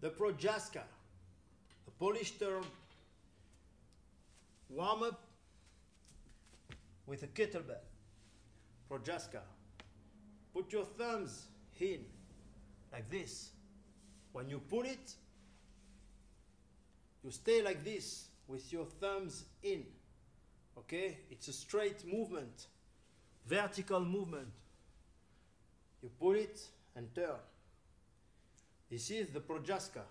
The Protjazkha, a Polish term, warm up with a kettlebell. Protjazkha. Put your thumbs in like this. When you pull it, you stay like this with your thumbs in. Okay? It's a straight movement, vertical movement. You pull it. This is the Protjazkha.